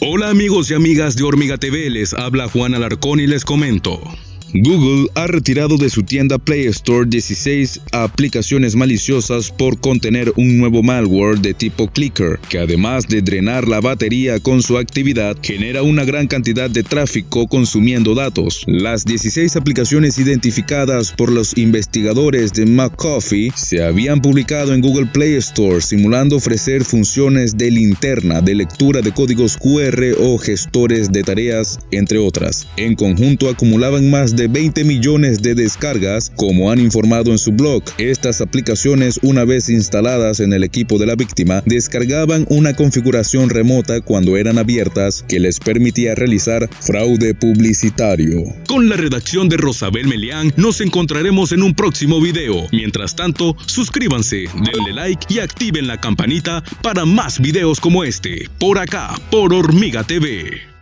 Hola amigos y amigas de Hormiga TV, les habla Juan Alarcón y les comento. Google ha retirado de su tienda Play Store 16 aplicaciones maliciosas por contener un nuevo malware de tipo clicker, que además de drenar la batería con su actividad, genera una gran cantidad de tráfico consumiendo datos. Las 16 aplicaciones identificadas por los investigadores de McAfee se habían publicado en Google Play Store simulando ofrecer funciones de linterna, de lectura de códigos QR o gestores de tareas, entre otras. En conjunto acumulaban más de 20 millones de descargas, como han informado en su blog. Estas aplicaciones, una vez instaladas en el equipo de la víctima, descargaban una configuración remota cuando eran abiertas que les permitía realizar fraude publicitario. Con la redacción de Rosabel Melián, nos encontraremos en un próximo video. Mientras tanto, suscríbanse, denle like y activen la campanita para más videos como este, por acá, por Hormiga TV.